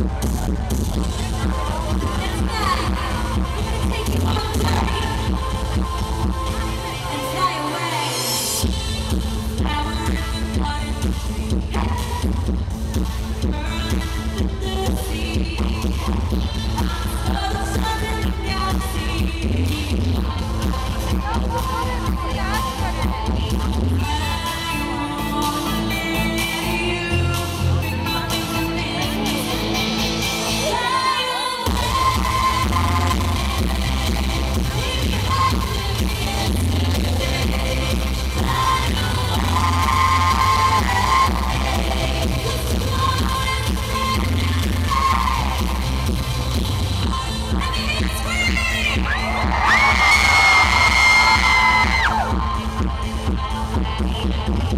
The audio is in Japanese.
フフフフフ。